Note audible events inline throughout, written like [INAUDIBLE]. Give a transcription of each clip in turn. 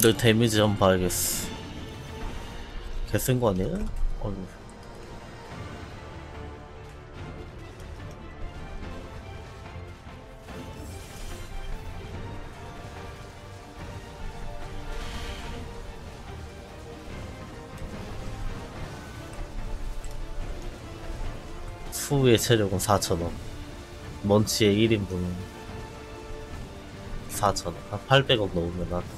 너 데미지 한번 봐야겠어. 개센 거 아니야? 어휴. 수의 체력은 4,000원. 먼치의 1인분 4,000원. 한 800원 넣으면 한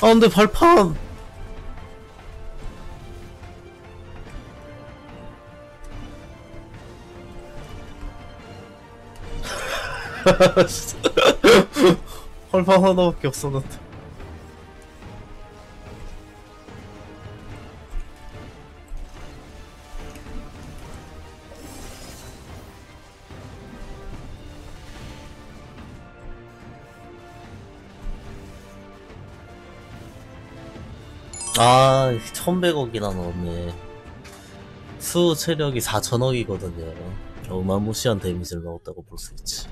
아 근데 발판 진짜. [LAUGHS] 발판 하나밖에 없었는데 아 1100억이나 넣었네. 수 체력이 4천억이거든요. 어마무시한 데미지를 넣었다고 볼 수 있지.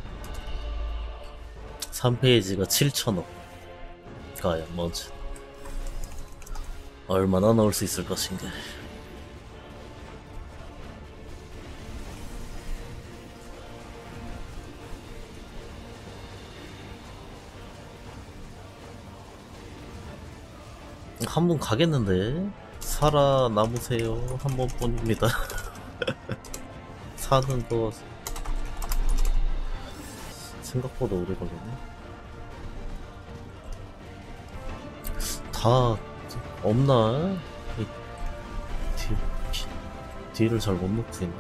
3페이지가 7천억. 과연 뭔지. 얼마나 넣을 수 있을 것인가 한 번 가겠는데? 살아남으세요. 한 번뿐입니다. [LAUGHS] 사는 거 생각보다 오래 걸리네. 다 없나? 이 뒤, 피- 뒤를 잘 못 놓고 있네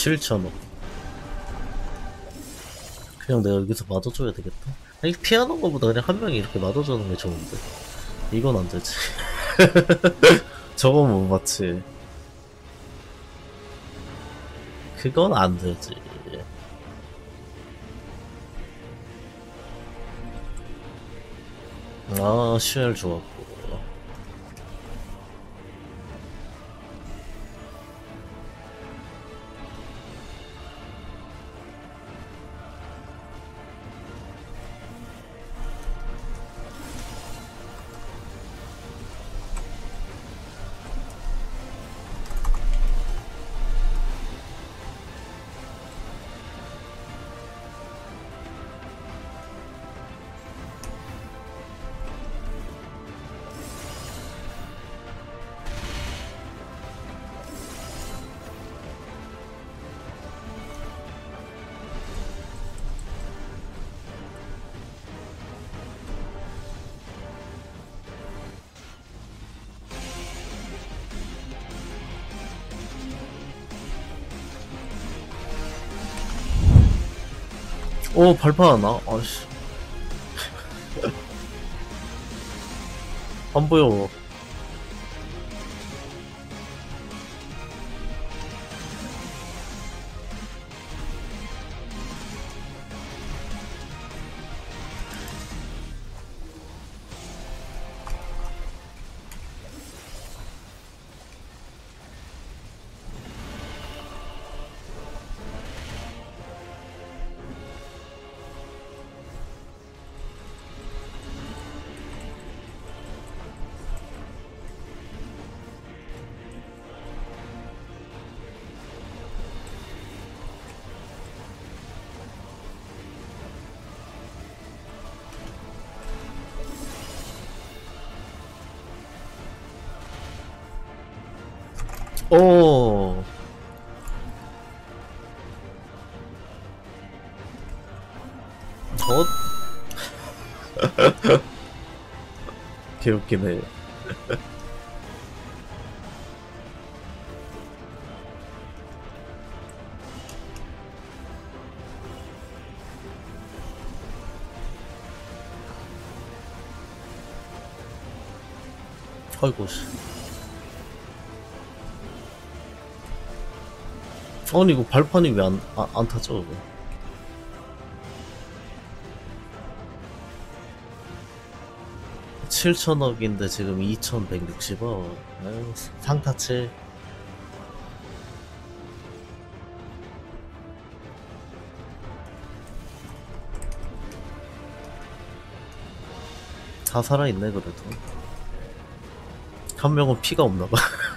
칠천억 그냥 내가 여기서 맞아줘야 되겠다? 아니 피하는 거보다 그냥 한 명이 이렇게 맞아주는 게 좋은데. 이건 안 되지. [LAUGHS] 저건 못 맞지. 그건 안 되지. 아 슈엘 좋았고 오 발판 하나? 아씨 [LAUGHS] 안 보여 오 덧? [LAUGHS] 개웃기네 아이고 아니 이거 발판이 왜 안 안, 안 타죠 이거? 7천억인데 지금 2160억. 아유 상타치. 다 살아있네 그래도. 한 명은 피가 없나봐 [LAUGHS]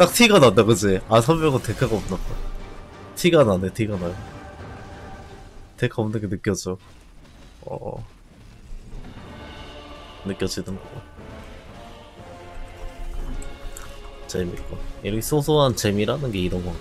딱 티가 난다 그지? 아 선명은 데카가 없나봐. 티가 나네 티가 나요. 데카 없는 게 느껴져. 어. 느껴지는 거. 재밌고. 이렇게 소소한 재미라는 게 이런 거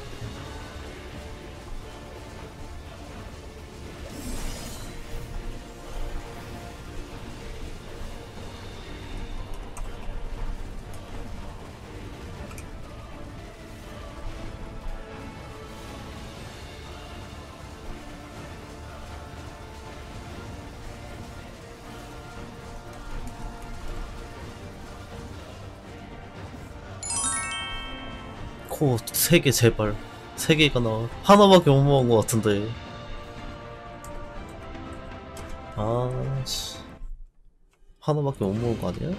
코세개 제발. 세 개가 나와. 하나밖에 못 먹은 것 같은데. 아씨. 하나밖에 못 먹은 거 아니야?